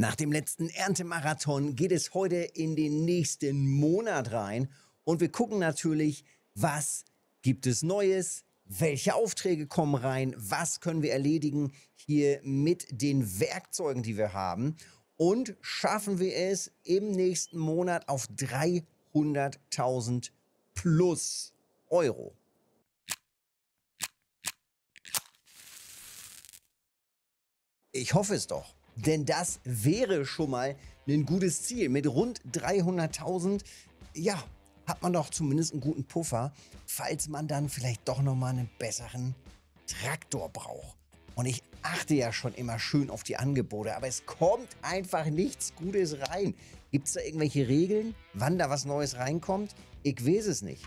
Nach dem letzten Erntemarathon geht es heute in den nächsten Monat rein und wir gucken natürlich, was gibt es Neues, welche Aufträge kommen rein, was können wir erledigen hier mit den Werkzeugen, die wir haben und schaffen wir es im nächsten Monat auf 300.000 plus Euro. Ich hoffe es doch. Denn das wäre schon mal ein gutes Ziel. Mit rund 300.000, ja, hat man doch zumindest einen guten Puffer, falls man dann vielleicht doch nochmal einen besseren Traktor braucht. Und ich achte ja schon immer schön auf die Angebote, aber es kommt einfach nichts Gutes rein. Gibt es da irgendwelche Regeln, wann da was Neues reinkommt? Ich weiß es nicht.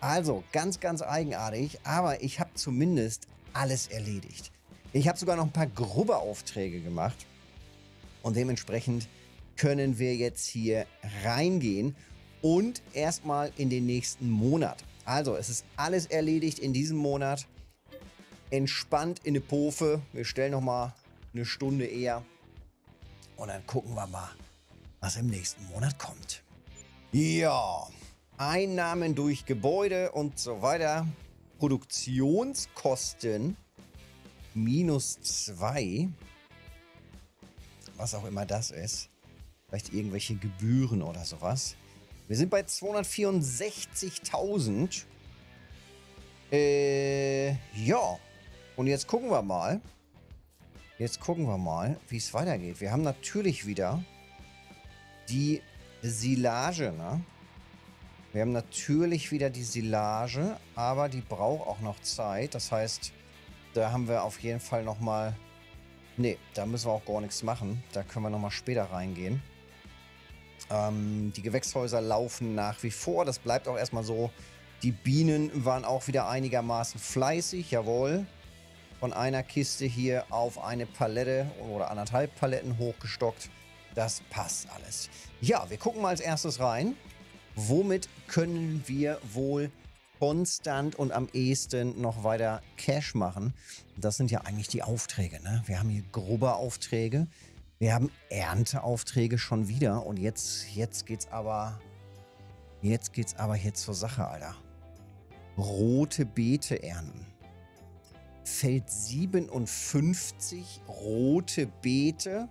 Also, ganz, ganz eigenartig, aber ich habe zumindest alles erledigt. Ich habe sogar noch ein paar grobe Aufträge gemacht. Und dementsprechend können wir jetzt hier reingehen und erstmal in den nächsten Monat. Also, es ist alles erledigt in diesem Monat. Entspannt in eine Pofe. Wir stellen nochmal eine Stunde eher. Und dann gucken wir mal, was im nächsten Monat kommt. Ja, Einnahmen durch Gebäude und so weiter. Produktionskosten minus 2 was auch immer das ist. Vielleicht irgendwelche Gebühren oder sowas. Wir sind bei 264.000. Äh, ja. Und jetzt gucken wir mal. Jetzt gucken wir mal, wie es weitergeht. Wir haben natürlich wieder die Silage, ne? Wir haben natürlich wieder die Silage, aber die braucht auch noch Zeit. Das heißt, da haben wir auf jeden Fall nochmal Nee, da müssen wir auch gar nichts machen. Da können wir nochmal später reingehen. Ähm, die Gewächshäuser laufen nach wie vor. Das bleibt auch erstmal so. Die Bienen waren auch wieder einigermaßen fleißig, jawohl. Von einer Kiste hier auf eine Palette oder anderthalb Paletten hochgestockt. Das passt alles. Ja, wir gucken mal als erstes rein. Womit können wir wohl konstant und am ehesten noch weiter Cash machen. Das sind ja eigentlich die Aufträge. Ne? Wir haben hier grobe Aufträge. Wir haben Ernteaufträge schon wieder. Und jetzt, jetzt geht's aber. Jetzt geht's aber hier zur Sache, Alter. Rote Beete ernten. Feld 57 rote Beete.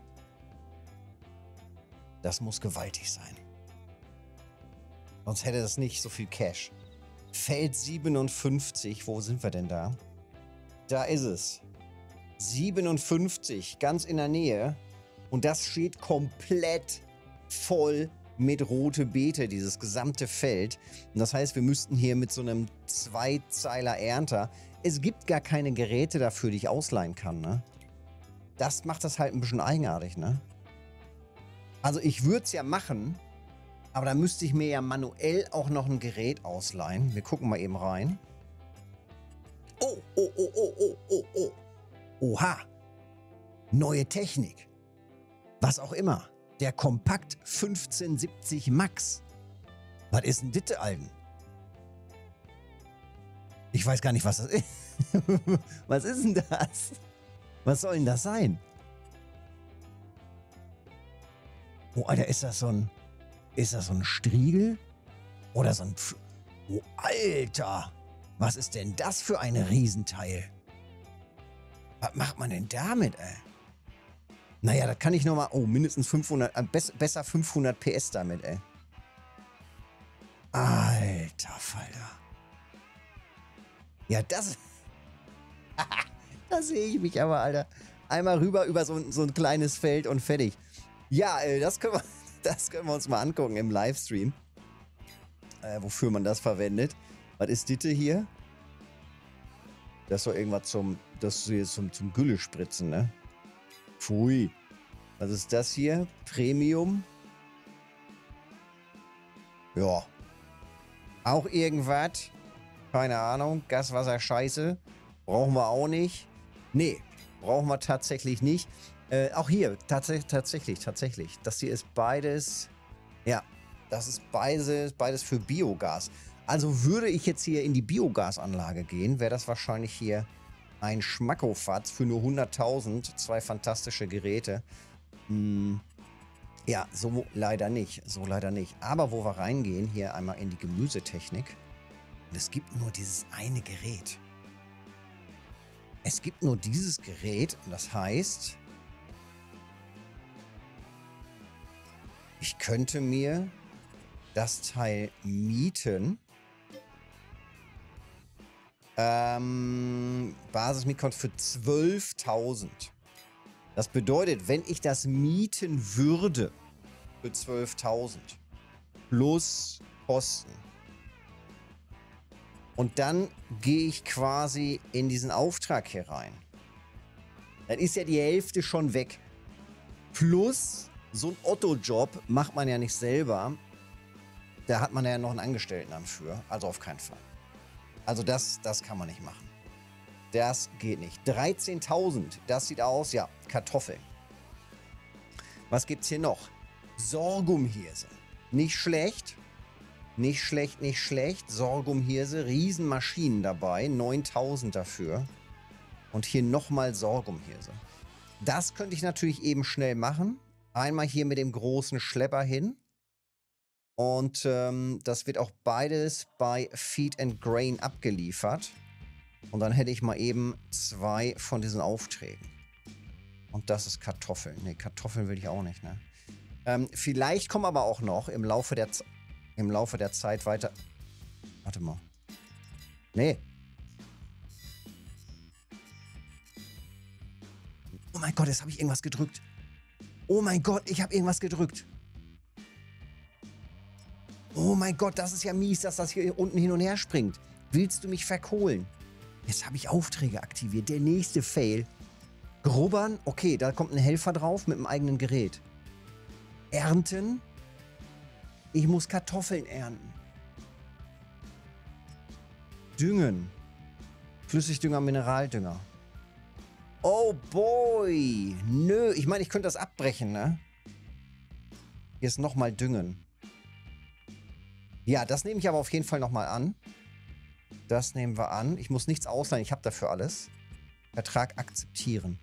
Das muss gewaltig sein. Sonst hätte das nicht so viel Cash. Feld 57, wo sind wir denn da? Da ist es. 57, ganz in der Nähe. Und das steht komplett voll mit rote Beete, dieses gesamte Feld. Und das heißt, wir müssten hier mit so einem Zweizeiler Ernter. Es gibt gar keine Geräte dafür, die ich ausleihen kann, ne? Das macht das halt ein bisschen eigenartig, ne? Also ich würde es ja machen, aber da müsste ich mir ja manuell auch noch ein Gerät ausleihen. Wir gucken mal eben rein. Oh, oh, oh, oh, oh, oh, oh. Oha. Neue Technik. Was auch immer. Der Kompakt 1570 Max. Was ist denn Ditte, Alten? Ich weiß gar nicht, was das ist. was ist denn das? Was soll denn das sein? Oh, Alter, ist das so ein... Ist das so ein Striegel? Oder so ein... Pf oh, Alter! Was ist denn das für ein Riesenteil? Was macht man denn damit, ey? Naja, da kann ich nochmal... Oh, mindestens 500... Äh, besser 500 PS damit, ey. Alter Falter. Ja, das... da sehe ich mich aber, Alter. Einmal rüber über so, so ein kleines Feld und fertig. Ja, ey, das können wir... Das können wir uns mal angucken im Livestream. Äh, wofür man das verwendet. Was ist Ditte hier? Das doch irgendwas zum, das ist zum, zum Gülle spritzen, ne? Pfui. Was ist das hier? Premium. Ja. Auch irgendwas. Keine Ahnung. Gaswasser Scheiße. Brauchen wir auch nicht. Nee, brauchen wir tatsächlich nicht. Äh, auch hier, tats tatsächlich, tatsächlich. Das hier ist beides. Ja, das ist beides, beides für Biogas. Also würde ich jetzt hier in die Biogasanlage gehen, wäre das wahrscheinlich hier ein Schmackofatz für nur 100.000. Zwei fantastische Geräte. Hm, Ja, so leider nicht. So leider nicht. Aber wo wir reingehen, hier einmal in die Gemüsetechnik. Und es gibt nur dieses eine Gerät. Es gibt nur dieses Gerät. Das heißt, ich könnte mir das Teil mieten. Ähm, Basismietkost für 12.000. Das bedeutet, wenn ich das mieten würde für 12.000 plus Kosten und dann gehe ich quasi in diesen Auftrag hier rein, dann ist ja die Hälfte schon weg. Plus so ein Otto-Job macht man ja nicht selber. Da hat man ja noch einen Angestellten für. Also auf keinen Fall. Also das, das kann man nicht machen. Das geht nicht. 13.000, das sieht aus, ja, Kartoffeln. Was gibt's hier noch? Sorghumhirse. Nicht schlecht. Nicht schlecht, nicht schlecht. Sorghumhirse, Riesenmaschinen dabei. 9000 dafür. Und hier nochmal Sorghumhirse. Das könnte ich natürlich eben schnell machen. Einmal hier mit dem großen Schlepper hin. Und ähm, das wird auch beides bei Feed and Grain abgeliefert. Und dann hätte ich mal eben zwei von diesen Aufträgen. Und das ist Kartoffeln. Ne, Kartoffeln will ich auch nicht, ne? Ähm, vielleicht kommen aber auch noch im Laufe der, Z im Laufe der Zeit weiter... Warte mal. Nee. Oh mein Gott, jetzt habe ich irgendwas gedrückt. Oh mein Gott, ich habe irgendwas gedrückt. Oh mein Gott, das ist ja mies, dass das hier unten hin und her springt. Willst du mich verkohlen? Jetzt habe ich Aufträge aktiviert. Der nächste Fail. Grubbern. Okay, da kommt ein Helfer drauf mit einem eigenen Gerät. Ernten. Ich muss Kartoffeln ernten. Düngen. Flüssigdünger, Mineraldünger. Oh boy. Nö, ich meine, ich könnte das abbrechen, ne? Ist nochmal Düngen. Ja, das nehme ich aber auf jeden Fall nochmal an. Das nehmen wir an. Ich muss nichts ausleihen, ich habe dafür alles. Vertrag akzeptieren.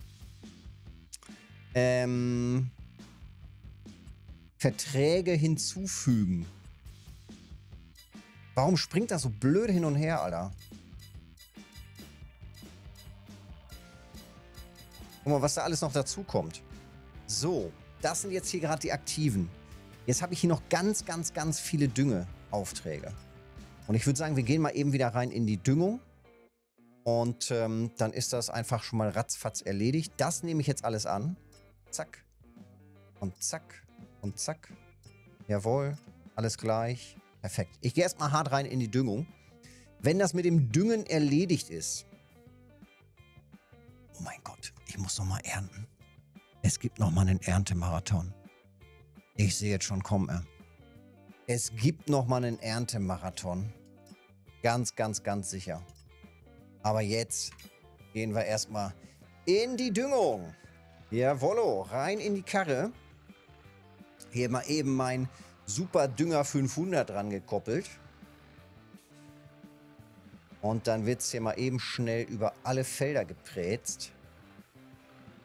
Ähm, Verträge hinzufügen. Warum springt das so blöd hin und her, Alter? Guck mal, was da alles noch dazu kommt. So, das sind jetzt hier gerade die aktiven. Jetzt habe ich hier noch ganz, ganz, ganz viele Düngeaufträge. Und ich würde sagen, wir gehen mal eben wieder rein in die Düngung. Und ähm, dann ist das einfach schon mal ratzfatz erledigt. Das nehme ich jetzt alles an. Zack. Und zack. Und zack. Jawohl. Alles gleich. Perfekt. Ich gehe erstmal hart rein in die Düngung. Wenn das mit dem Düngen erledigt ist. Oh mein Gott. Muss nochmal ernten. Es gibt nochmal einen Erntemarathon. Ich sehe jetzt schon kommen. Es gibt nochmal einen Erntemarathon. Ganz, ganz, ganz sicher. Aber jetzt gehen wir erstmal in die Düngung. Jawollo, rein in die Karre. Hier mal eben mein Super Dünger 500 dran gekoppelt. Und dann wird es hier mal eben schnell über alle Felder geprätzt.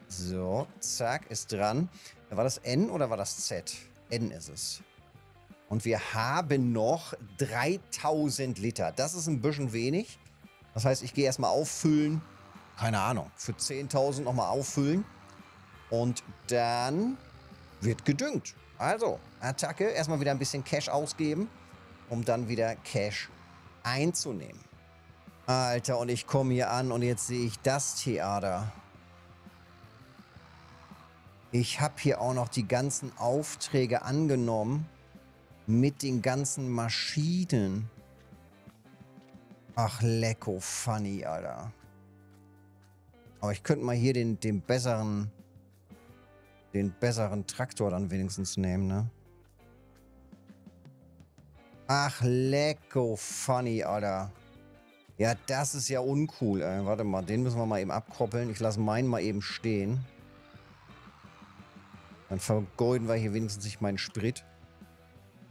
So, zack, ist dran. War das N oder war das Z? N ist es. Und wir haben noch 3000 Liter. Das ist ein bisschen wenig. Das heißt, ich gehe erstmal auffüllen. Keine Ahnung, für 10.000 nochmal auffüllen. Und dann wird gedüngt. Also, Attacke. Erstmal wieder ein bisschen Cash ausgeben, um dann wieder Cash einzunehmen. Alter, und ich komme hier an und jetzt sehe ich das Theater. Ich habe hier auch noch die ganzen Aufträge angenommen mit den ganzen Maschinen. Ach, lecko funny, Alter. Aber ich könnte mal hier den, den besseren... Den besseren Traktor dann wenigstens nehmen, ne? Ach, lecko funny, Alter. Ja, das ist ja uncool, ey. Warte mal, den müssen wir mal eben abkoppeln. Ich lasse meinen mal eben stehen. Dann vergeuden wir hier wenigstens nicht meinen Sprit.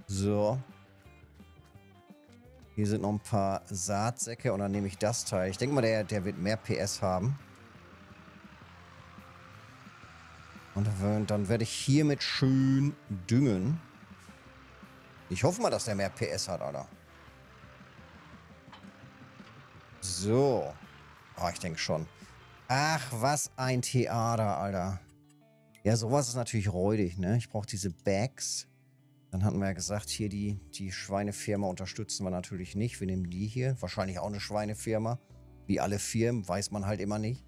So. Hier sind noch ein paar Saatsäcke und dann nehme ich das Teil. Ich denke mal, der, der wird mehr PS haben. Und dann werde ich hiermit schön düngen. Ich hoffe mal, dass der mehr PS hat, Alter. So. Oh, ich denke schon. Ach, was ein Theater, Alter. Ja, sowas ist natürlich räudig, ne? Ich brauche diese Bags. Dann hatten wir ja gesagt, hier die, die Schweinefirma unterstützen wir natürlich nicht. Wir nehmen die hier. Wahrscheinlich auch eine Schweinefirma. Wie alle Firmen, weiß man halt immer nicht.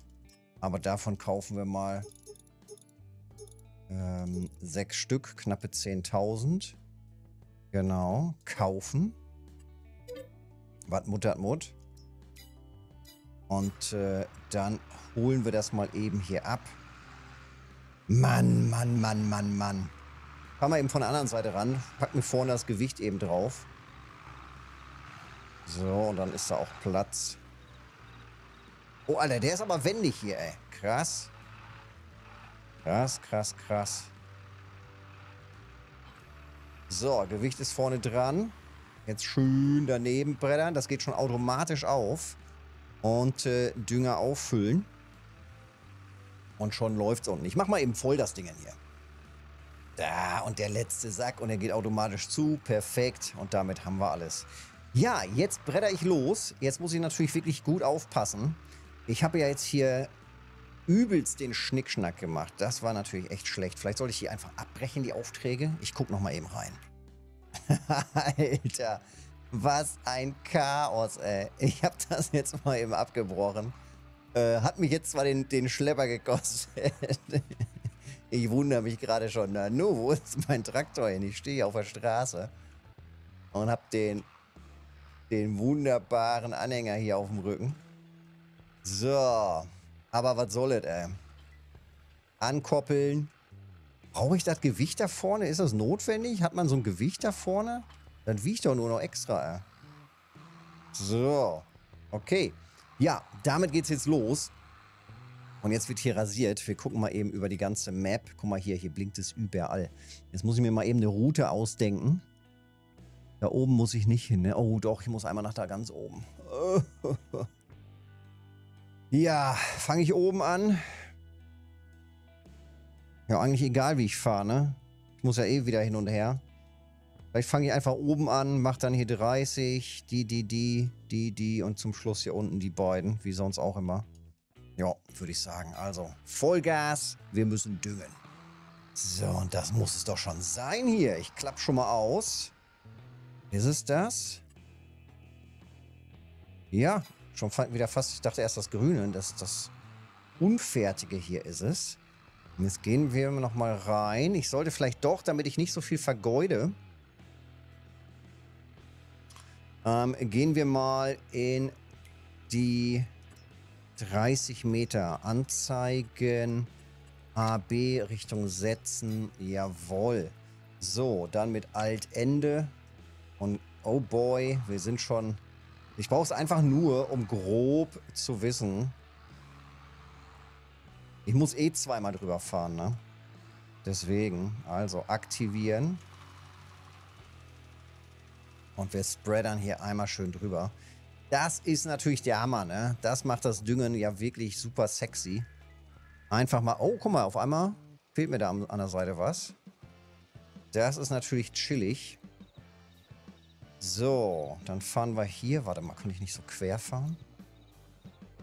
Aber davon kaufen wir mal ähm, sechs Stück, knappe 10.000. Genau, kaufen. Was Mut hat Mut. Und äh, dann holen wir das mal eben hier ab. Mann, Mann, Mann, Mann, Mann. Fahren wir eben von der anderen Seite ran. Pack mir vorne das Gewicht eben drauf. So, und dann ist da auch Platz. Oh, Alter, der ist aber wendig hier, ey. Krass. Krass, krass, krass. So, Gewicht ist vorne dran. Jetzt schön daneben brettern. Das geht schon automatisch auf. Und äh, Dünger auffüllen. Und schon läuft's unten. Ich mach mal eben voll das Ding hier. Da, und der letzte Sack und er geht automatisch zu. Perfekt. Und damit haben wir alles. Ja, jetzt bretter ich los. Jetzt muss ich natürlich wirklich gut aufpassen. Ich habe ja jetzt hier übelst den Schnickschnack gemacht. Das war natürlich echt schlecht. Vielleicht sollte ich hier einfach abbrechen, die Aufträge. Ich gucke nochmal eben rein. Alter, was ein Chaos, ey. Ich habe das jetzt mal eben abgebrochen. Äh, hat mich jetzt zwar den, den Schlepper gekostet. ich wundere mich gerade schon. Na, nu, wo ist mein Traktor hin? Ich stehe auf der Straße und habe den, den wunderbaren Anhänger hier auf dem Rücken. So. Aber was soll es, ey? Ankoppeln. Brauche ich das Gewicht da vorne? Ist das notwendig? Hat man so ein Gewicht da vorne? Dann wiegt doch nur noch extra, ey. So. Okay. Ja, damit geht's jetzt los. Und jetzt wird hier rasiert. Wir gucken mal eben über die ganze Map. Guck mal hier, hier blinkt es überall. Jetzt muss ich mir mal eben eine Route ausdenken. Da oben muss ich nicht hin, ne? Oh doch, ich muss einmal nach da ganz oben. Ja, fange ich oben an. Ja, eigentlich egal, wie ich fahre, ne? Ich muss ja eh wieder hin und her. Vielleicht fange ich einfach oben an, mache dann hier 30, die, die, die, die, die und zum Schluss hier unten die beiden, wie sonst auch immer. Ja, würde ich sagen. Also, Vollgas, wir müssen düngen. So, und das muss es doch schon sein hier. Ich klappe schon mal aus. Ist es das? Ja, Schon wieder fast, ich dachte erst das Grüne, das, das Unfertige hier ist es. Und jetzt gehen wir nochmal rein. Ich sollte vielleicht doch, damit ich nicht so viel vergeude, ähm, gehen wir mal in die 30 Meter Anzeigen. AB Richtung setzen. Jawohl. So, dann mit Alt Ende. Und oh boy, wir sind schon ich brauche es einfach nur, um grob zu wissen. Ich muss eh zweimal drüber fahren, ne? Deswegen, also aktivieren. Und wir spreadern hier einmal schön drüber. Das ist natürlich der Hammer, ne? Das macht das Düngen ja wirklich super sexy. Einfach mal... Oh, guck mal, auf einmal fehlt mir da an der Seite was. Das ist natürlich chillig. So, dann fahren wir hier. Warte mal, kann ich nicht so quer fahren?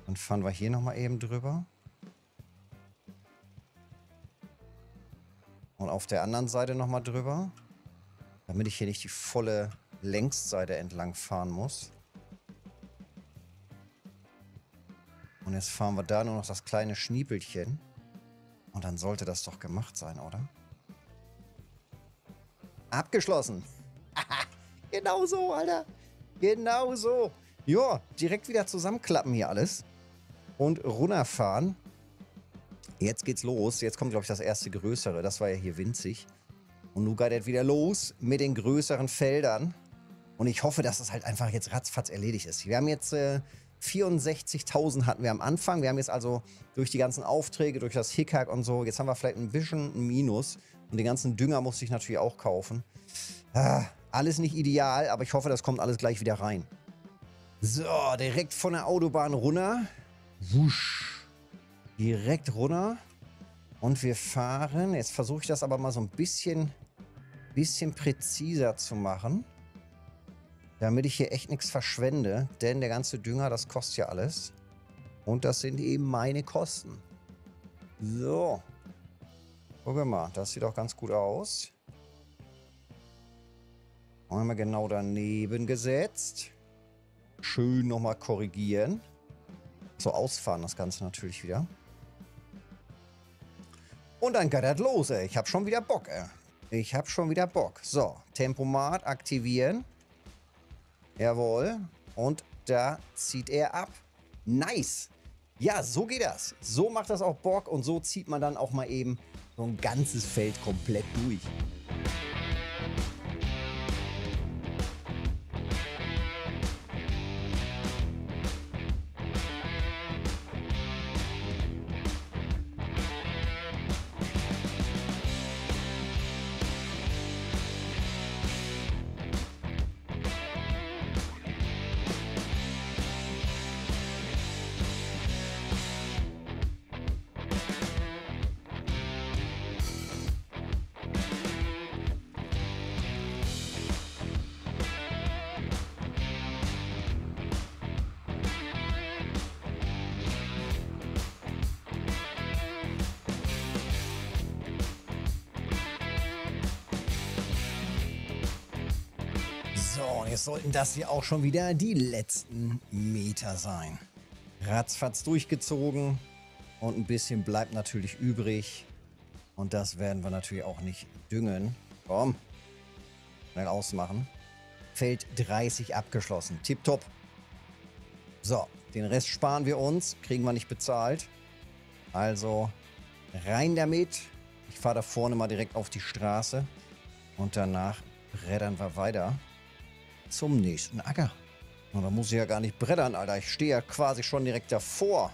Dann fahren wir hier nochmal eben drüber. Und auf der anderen Seite nochmal drüber. Damit ich hier nicht die volle Längsseite entlang fahren muss. Und jetzt fahren wir da nur noch das kleine Schniepelchen. Und dann sollte das doch gemacht sein, oder? Abgeschlossen. Genau so, Alter. Genau so. Ja, direkt wieder zusammenklappen hier alles. Und runterfahren. Jetzt geht's los. Jetzt kommt, glaube ich, das erste größere. Das war ja hier winzig. Und nun geht es wieder los mit den größeren Feldern. Und ich hoffe, dass das halt einfach jetzt ratzfatz erledigt ist. Wir haben jetzt äh, 64.000 hatten wir am Anfang. Wir haben jetzt also durch die ganzen Aufträge, durch das Hickhack und so, jetzt haben wir vielleicht ein bisschen ein Minus. Und den ganzen Dünger musste ich natürlich auch kaufen. Ah, alles nicht ideal, aber ich hoffe, das kommt alles gleich wieder rein. So, direkt von der Autobahn runter. Wusch. Direkt runter. Und wir fahren, jetzt versuche ich das aber mal so ein bisschen, bisschen präziser zu machen. Damit ich hier echt nichts verschwende. Denn der ganze Dünger, das kostet ja alles. Und das sind eben meine Kosten. So. Gucken wir mal, das sieht auch ganz gut aus. Wir genau daneben gesetzt. Schön nochmal korrigieren. So ausfahren das Ganze natürlich wieder. Und dann geht das los, ey. Ich habe schon wieder Bock, ey. Ich habe schon wieder Bock. So, Tempomat aktivieren. Jawohl. Und da zieht er ab. Nice. Ja, so geht das. So macht das auch Bock und so zieht man dann auch mal eben so ein ganzes Feld komplett durch. Sollten das hier auch schon wieder die letzten Meter sein. Ratzfatz durchgezogen und ein bisschen bleibt natürlich übrig. Und das werden wir natürlich auch nicht düngen. Komm, schnell ausmachen. Feld 30 abgeschlossen. Tipptopp. So, den Rest sparen wir uns. Kriegen wir nicht bezahlt. Also rein damit. Ich fahre da vorne mal direkt auf die Straße. Und danach brettern wir weiter zum nächsten Acker. Und da muss ich ja gar nicht brettern, Alter. Ich stehe ja quasi schon direkt davor.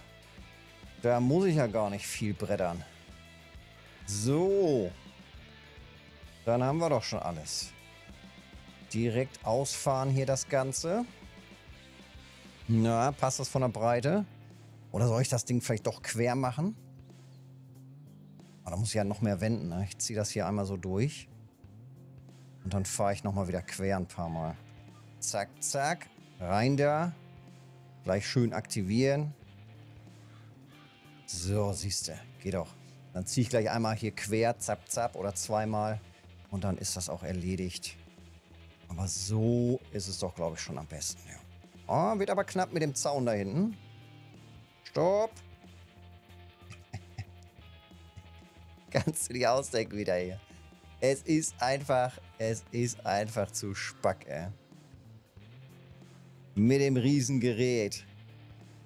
Da muss ich ja gar nicht viel brettern. So. Dann haben wir doch schon alles. Direkt ausfahren hier das Ganze. Na, passt das von der Breite? Oder soll ich das Ding vielleicht doch quer machen? Aber ah, da muss ich ja noch mehr wenden. Ne? Ich ziehe das hier einmal so durch. Und dann fahre ich nochmal wieder quer ein paar Mal. Zack, zack. Rein da. Gleich schön aktivieren. So, siehst du. Geht doch. Dann ziehe ich gleich einmal hier quer, zapp, zapp oder zweimal. Und dann ist das auch erledigt. Aber so ist es doch, glaube ich, schon am besten. Ja. Oh, wird aber knapp mit dem Zaun da hinten. Stopp. Kannst du dich ausdenken wieder hier. Es ist einfach, es ist einfach zu spack, ey mit dem Riesengerät.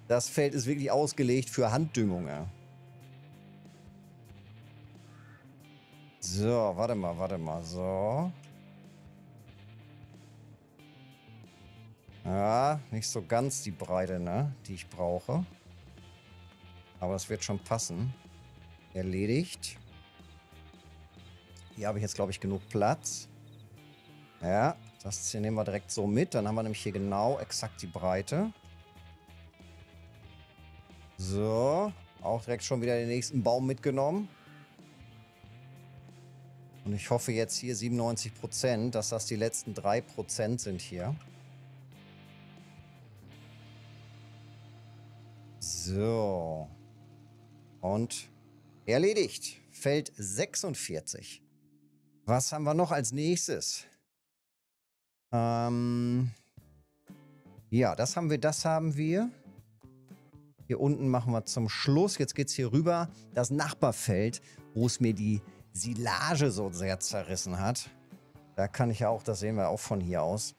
Das Feld ist wirklich ausgelegt für Handdüngung. Ja. So, warte mal, warte mal. So. Ja, nicht so ganz die Breite, ne, die ich brauche. Aber es wird schon passen. Erledigt. Hier habe ich jetzt, glaube ich, genug Platz. Ja, das hier nehmen wir direkt so mit. Dann haben wir nämlich hier genau exakt die Breite. So. Auch direkt schon wieder den nächsten Baum mitgenommen. Und ich hoffe jetzt hier 97%, dass das die letzten 3% sind hier. So. Und erledigt. Feld 46. Was haben wir noch als nächstes? Ähm, ja, das haben wir, das haben wir. Hier unten machen wir zum Schluss. Jetzt geht es hier rüber. Das Nachbarfeld, wo es mir die Silage so sehr zerrissen hat. Da kann ich ja auch, das sehen wir auch von hier aus.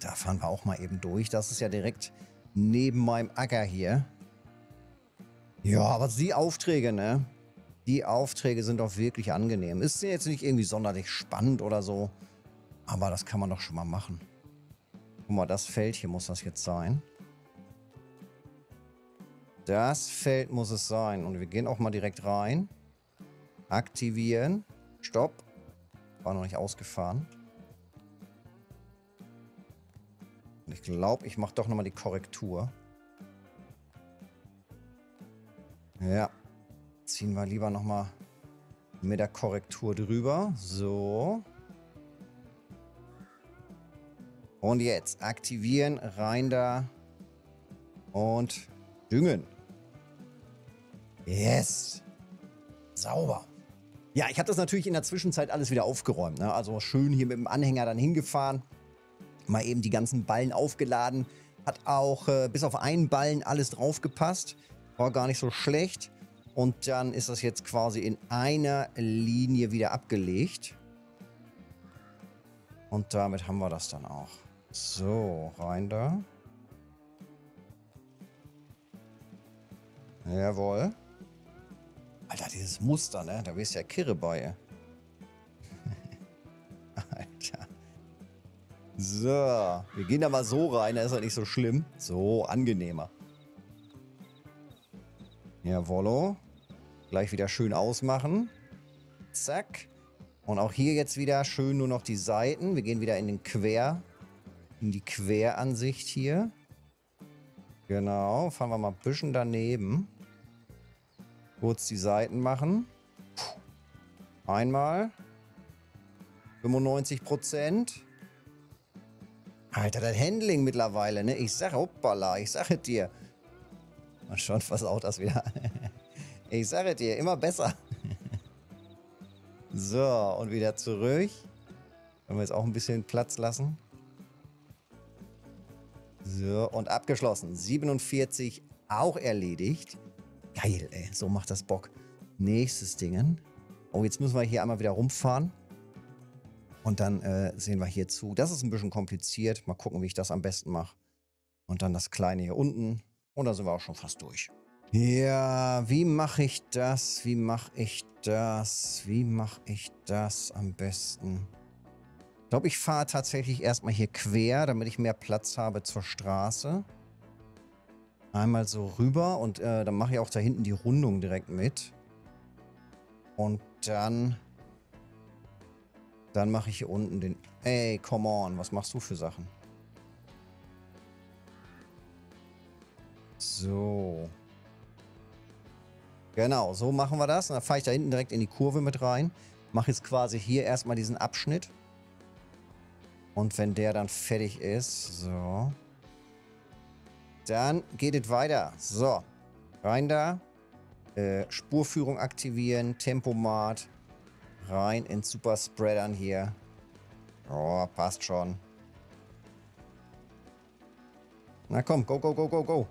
Da fahren wir auch mal eben durch. Das ist ja direkt neben meinem Acker hier. Ja, aber die Aufträge, ne? Die Aufträge sind doch wirklich angenehm. Ist jetzt nicht irgendwie sonderlich spannend oder so. Aber das kann man doch schon mal machen. Guck mal, das Feld hier muss das jetzt sein. Das Feld muss es sein. Und wir gehen auch mal direkt rein. Aktivieren. Stopp. War noch nicht ausgefahren. Und ich glaube, ich mache doch nochmal die Korrektur. Ja. Ziehen wir lieber nochmal mit der Korrektur drüber. So. Und jetzt aktivieren, rein da und düngen. Yes. Sauber. Ja, ich habe das natürlich in der Zwischenzeit alles wieder aufgeräumt. Ne? Also schön hier mit dem Anhänger dann hingefahren. Mal eben die ganzen Ballen aufgeladen. Hat auch äh, bis auf einen Ballen alles draufgepasst. War gar nicht so schlecht. Und dann ist das jetzt quasi in einer Linie wieder abgelegt. Und damit haben wir das dann auch. So, rein da. Jawohl. Alter, dieses Muster, ne? Da du ja kirre bei. Alter. So, wir gehen da mal so rein, da ist ja nicht so schlimm. So, angenehmer. Jawollo. Gleich wieder schön ausmachen. Zack. Und auch hier jetzt wieder schön nur noch die Seiten. Wir gehen wieder in den Quer, in die Queransicht hier. Genau, fahren wir mal ein bisschen daneben. Kurz die Seiten machen. Einmal. 95 Prozent. Alter, das Handling mittlerweile, ne? Ich sag, hoppala, ich sage dir. Mal schauen, versaut das wieder. ich sage dir, immer besser. so, und wieder zurück. Wollen wir jetzt auch ein bisschen Platz lassen. So, und abgeschlossen. 47 auch erledigt. Geil, ey. So macht das Bock. Nächstes Ding. Oh, jetzt müssen wir hier einmal wieder rumfahren. Und dann äh, sehen wir hier zu. Das ist ein bisschen kompliziert. Mal gucken, wie ich das am besten mache. Und dann das kleine hier unten. Und dann sind wir auch schon fast durch. Ja, wie mache ich das? Wie mache ich das? Wie mache ich das am besten? Ich glaube, ich fahre tatsächlich erstmal hier quer, damit ich mehr Platz habe zur Straße. Einmal so rüber und äh, dann mache ich auch da hinten die Rundung direkt mit. Und dann... Dann mache ich hier unten den... Ey, come on, was machst du für Sachen? So. Genau, so machen wir das. Und dann fahre ich da hinten direkt in die Kurve mit rein. Mache jetzt quasi hier erstmal diesen Abschnitt. Und wenn der dann fertig ist, so. Dann geht es weiter. So, rein da. Äh, Spurführung aktivieren, Tempomat. Rein in Super Spreadern hier. Oh, passt schon. Na komm, go, go, go, go, go.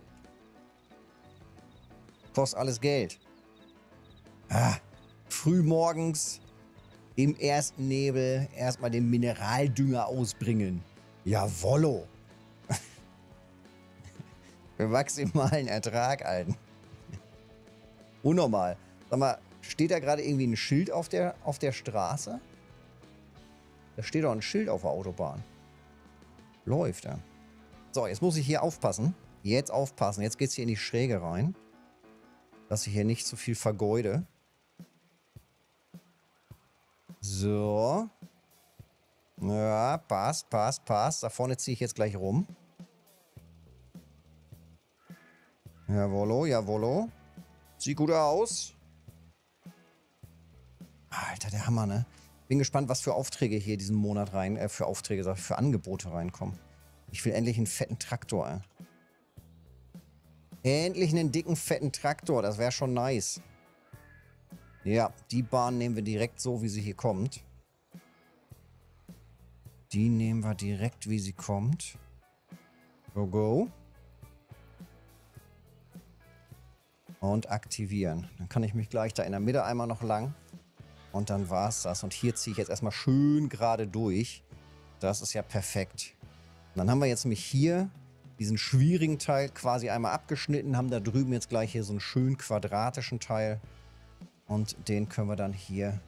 Kostet alles Geld. Ah, frühmorgens im ersten Nebel erstmal den Mineraldünger ausbringen. Jawollo. Für maximalen Ertrag, Alten. Unnormal. Sag mal, steht da gerade irgendwie ein Schild auf der, auf der Straße? Da steht doch ein Schild auf der Autobahn. Läuft er. So, jetzt muss ich hier aufpassen. Jetzt aufpassen. Jetzt geht es hier in die Schräge rein. Dass ich hier nicht zu viel vergeude. So. Ja, passt, passt, passt. Da vorne ziehe ich jetzt gleich rum. Jawollo, jawollo. Sieht gut aus. Alter, der Hammer, ne? Bin gespannt, was für Aufträge hier diesen Monat rein, äh, für Aufträge, für Angebote reinkommen. Ich will endlich einen fetten Traktor, ey. Endlich einen dicken, fetten Traktor. Das wäre schon nice. Ja, die Bahn nehmen wir direkt so, wie sie hier kommt. Die nehmen wir direkt, wie sie kommt. Go, go. Und aktivieren. Dann kann ich mich gleich da in der Mitte einmal noch lang. Und dann war es das. Und hier ziehe ich jetzt erstmal schön gerade durch. Das ist ja perfekt. Und dann haben wir jetzt nämlich hier diesen schwierigen Teil quasi einmal abgeschnitten, haben da drüben jetzt gleich hier so einen schönen quadratischen Teil. Und den können wir dann hier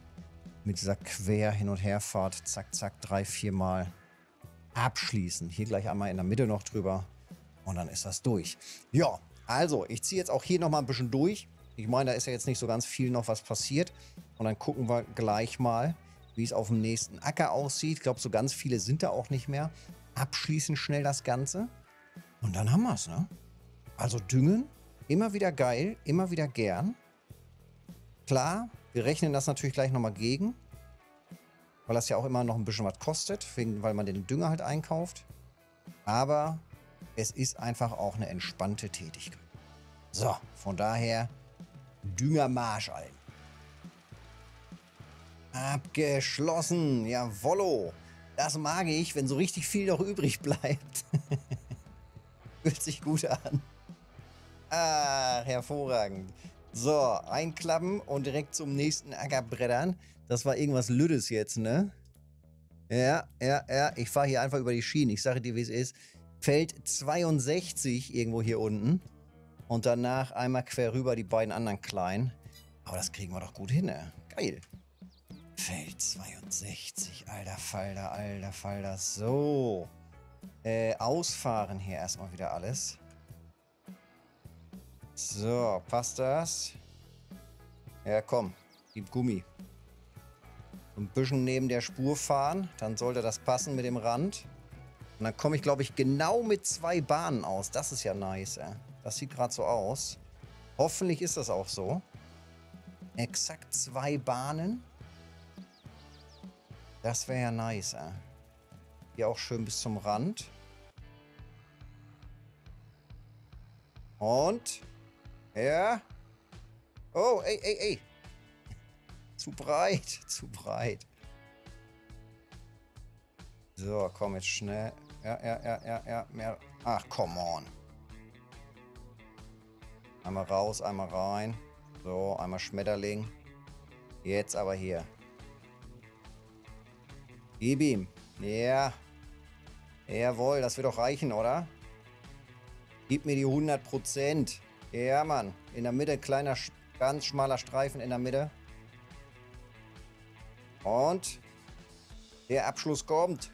mit dieser Quer- hin und herfahrt, zack, zack, drei, vier Mal abschließen. Hier gleich einmal in der Mitte noch drüber und dann ist das durch. Ja, also ich ziehe jetzt auch hier nochmal ein bisschen durch. Ich meine, da ist ja jetzt nicht so ganz viel noch was passiert. Und dann gucken wir gleich mal, wie es auf dem nächsten Acker aussieht. Ich glaube, so ganz viele sind da auch nicht mehr. Abschließen schnell das Ganze. Und dann haben wir es, ne? Also düngen, immer wieder geil, immer wieder gern. Klar, wir rechnen das natürlich gleich nochmal gegen. Weil das ja auch immer noch ein bisschen was kostet, weil man den Dünger halt einkauft. Aber es ist einfach auch eine entspannte Tätigkeit. So, von daher Düngermarsch ein. Abgeschlossen. Jawollo. Das mag ich, wenn so richtig viel noch übrig bleibt. Fühlt sich gut an. Ah, hervorragend. So, einklappen und direkt zum nächsten Acker brettern. Das war irgendwas Lüdes jetzt, ne? Ja, ja, ja. Ich fahre hier einfach über die Schienen. Ich sage dir, wie es ist. Feld 62 irgendwo hier unten. Und danach einmal quer rüber die beiden anderen kleinen. Aber das kriegen wir doch gut hin, ne? Geil. Feld 62. Alter Falter, alter Falter. So. Äh, ausfahren hier erstmal wieder alles. So, passt das? Ja, komm. Gib Gummi. Ein bisschen neben der Spur fahren. Dann sollte das passen mit dem Rand. Und dann komme ich, glaube ich, genau mit zwei Bahnen aus. Das ist ja nice, ey. Das sieht gerade so aus. Hoffentlich ist das auch so. Exakt zwei Bahnen. Das wäre ja nice, ey. Hier auch schön bis zum Rand. Und ja. Oh, ey, ey, ey. Zu breit, zu breit. So, komm jetzt schnell. Ja, ja, ja, ja, ja. Mehr. Ach, come on. Einmal raus, einmal rein. So, einmal Schmetterling. Jetzt aber hier. Gib ihm. Ja. Jawohl, das wird doch reichen, oder? Gib mir die 100 Prozent. Ja, Mann. In der Mitte, kleiner, ganz schmaler Streifen in der Mitte. Und der Abschluss kommt.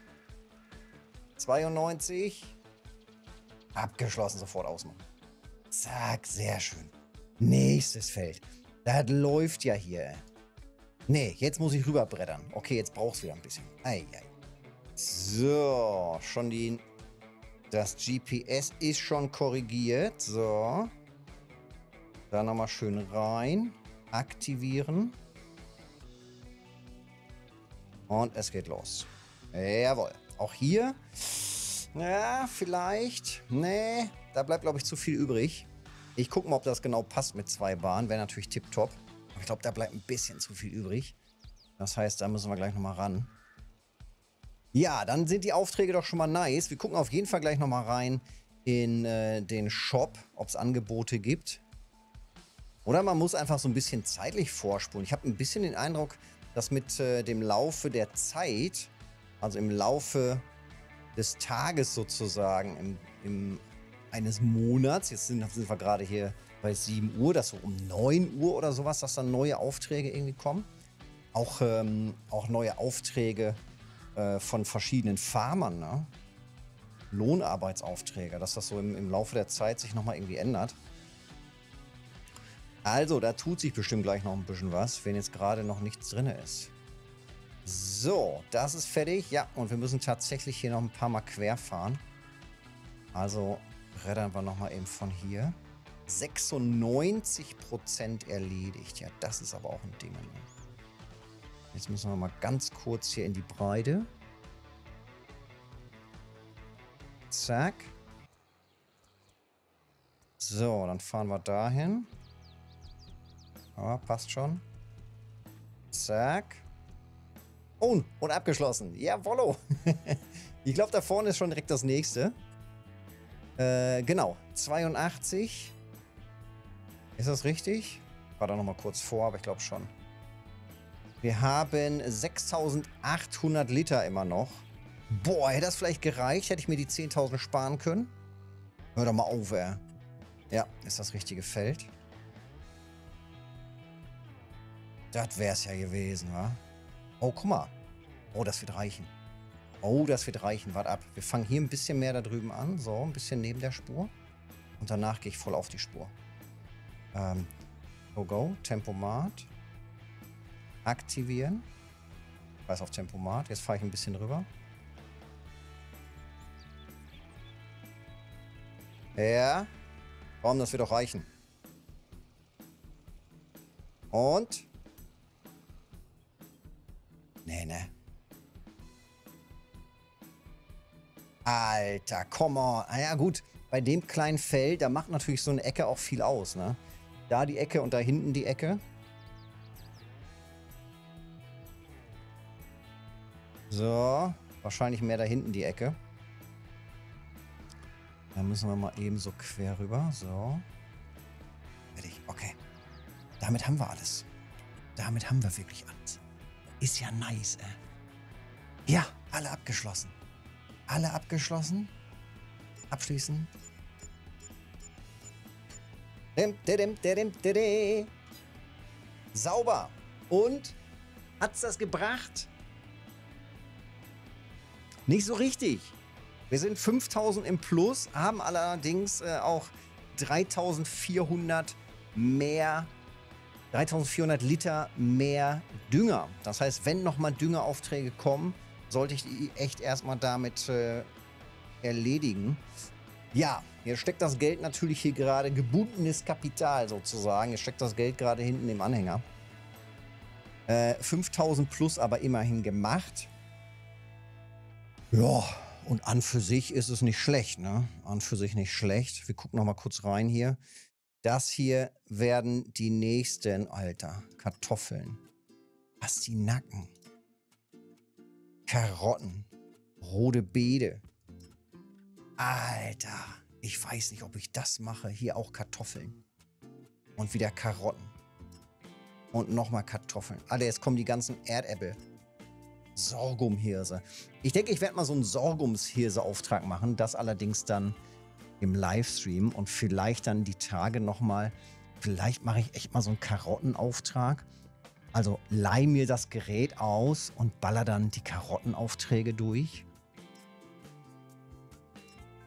92. Abgeschlossen, sofort ausmachen. Zack, sehr schön. Nächstes Feld. Das läuft ja hier. Nee, jetzt muss ich rüberbrettern. Okay, jetzt brauchst du wieder ein bisschen. Ei, ei. So, schon die... Das GPS ist schon korrigiert. So. Da nochmal schön rein. Aktivieren. Und es geht los. Jawohl. Auch hier. Ja, vielleicht. Nee, da bleibt, glaube ich, zu viel übrig. Ich gucke mal, ob das genau passt mit zwei Bahnen. Wäre natürlich tipptopp. Ich glaube, da bleibt ein bisschen zu viel übrig. Das heißt, da müssen wir gleich nochmal ran. Ja, dann sind die Aufträge doch schon mal nice. Wir gucken auf jeden Fall gleich nochmal rein in äh, den Shop, ob es Angebote gibt. Oder man muss einfach so ein bisschen zeitlich vorspulen. Ich habe ein bisschen den Eindruck, dass mit äh, dem Laufe der Zeit, also im Laufe des Tages sozusagen, im, im eines Monats, jetzt sind, sind wir gerade hier bei 7 Uhr, dass so um 9 Uhr oder sowas, dass dann neue Aufträge irgendwie kommen. Auch, ähm, auch neue Aufträge äh, von verschiedenen Farmern, ne? Lohnarbeitsaufträge, dass das so im, im Laufe der Zeit sich nochmal irgendwie ändert. Also, da tut sich bestimmt gleich noch ein bisschen was, wenn jetzt gerade noch nichts drin ist. So, das ist fertig. Ja, und wir müssen tatsächlich hier noch ein paar Mal quer fahren. Also reddern wir nochmal eben von hier. 96% erledigt. Ja, das ist aber auch ein Ding. Ne? Jetzt müssen wir mal ganz kurz hier in die Breite. Zack. So, dann fahren wir dahin. Ja, passt schon. Zack. Oh, und abgeschlossen. Jawollo. ich glaube, da vorne ist schon direkt das nächste. Äh, genau. 82. Ist das richtig? War da nochmal kurz vor, aber ich glaube schon. Wir haben 6800 Liter immer noch. Boah, hätte das vielleicht gereicht? Hätte ich mir die 10.000 sparen können? Hör doch mal auf, ey. Ja, ist das richtige Feld. Das wär's ja gewesen, wa? Oh, guck mal. Oh, das wird reichen. Oh, das wird reichen. Warte ab. Wir fangen hier ein bisschen mehr da drüben an. So, ein bisschen neben der Spur. Und danach gehe ich voll auf die Spur. Ähm, go, go. Tempomat. Aktivieren. Weiß auf Tempomat. Jetzt fahre ich ein bisschen rüber. Ja. Warum, das wird doch reichen. Und. Alter, come on. Ah ja, gut. Bei dem kleinen Feld, da macht natürlich so eine Ecke auch viel aus, ne? Da die Ecke und da hinten die Ecke. So. Wahrscheinlich mehr da hinten die Ecke. Da müssen wir mal eben so quer rüber. So. Fertig. Okay. Damit haben wir alles. Damit haben wir wirklich alles. Ist ja nice, äh. Ja, alle abgeschlossen. Alle abgeschlossen. Abschließen. Sauber. Und hat's das gebracht? Nicht so richtig. Wir sind 5000 im Plus, haben allerdings äh, auch 3400 mehr 3400 Liter mehr Dünger. Das heißt, wenn nochmal Düngeraufträge kommen, sollte ich die echt erstmal damit äh, erledigen. Ja, hier steckt das Geld natürlich hier gerade, gebundenes Kapital sozusagen. Hier steckt das Geld gerade hinten im Anhänger. Äh, 5000 plus aber immerhin gemacht. Ja, und an für sich ist es nicht schlecht, ne? An für sich nicht schlecht. Wir gucken nochmal kurz rein hier. Das hier werden die nächsten, Alter, Kartoffeln. Pastinaken. Karotten. Rote Beete. Alter, ich weiß nicht, ob ich das mache. Hier auch Kartoffeln. Und wieder Karotten. Und nochmal Kartoffeln. Alter, jetzt kommen die ganzen Erdäpfel. Sorghumhirse. Ich denke, ich werde mal so einen Sorghumshirse-Auftrag machen. Das allerdings dann im Livestream und vielleicht dann die Tage nochmal, vielleicht mache ich echt mal so einen Karottenauftrag. Also leih mir das Gerät aus und baller dann die Karottenaufträge durch.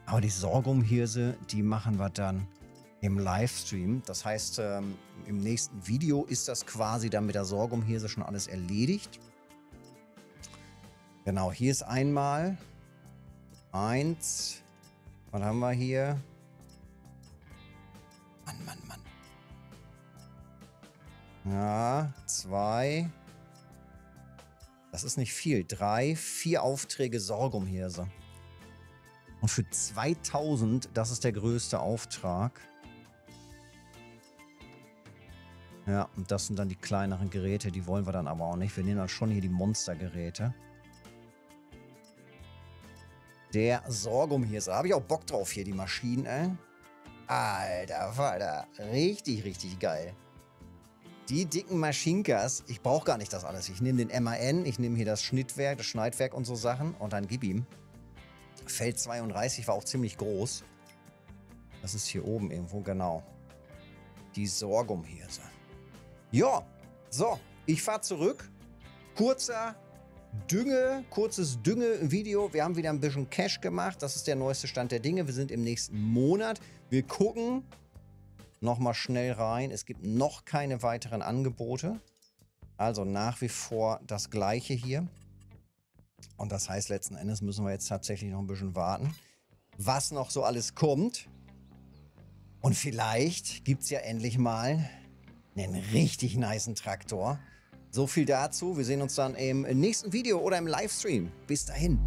Aber die Sorghumhirse, die machen wir dann im Livestream. Das heißt, ähm, im nächsten Video ist das quasi dann mit der Sorghumhirse schon alles erledigt. Genau, hier ist einmal eins, was haben wir hier? Ja, zwei. Das ist nicht viel. Drei, vier Aufträge Sorghumhirse. Und für 2000, das ist der größte Auftrag. Ja, und das sind dann die kleineren Geräte. Die wollen wir dann aber auch nicht. Wir nehmen dann schon hier die Monstergeräte. Der Sorghum hier. So, habe ich auch Bock drauf hier, die Maschinen, ey. Alter Falter. Richtig, richtig geil. Die dicken Maschinkas, ich brauche gar nicht das alles. Ich nehme den MAN, ich nehme hier das Schnittwerk, das Schneidwerk und so Sachen und dann gib ihm. Feld 32 war auch ziemlich groß. Das ist hier oben irgendwo, genau. Die Sorghumhirse. Ja, so, ich fahre zurück. Kurzer Dünge, kurzes Dünge-Video. Wir haben wieder ein bisschen Cash gemacht. Das ist der neueste Stand der Dinge. Wir sind im nächsten Monat. Wir gucken nochmal schnell rein. Es gibt noch keine weiteren Angebote. Also nach wie vor das gleiche hier. Und das heißt, letzten Endes müssen wir jetzt tatsächlich noch ein bisschen warten, was noch so alles kommt. Und vielleicht gibt es ja endlich mal einen richtig niceen Traktor. So viel dazu. Wir sehen uns dann im nächsten Video oder im Livestream. Bis dahin.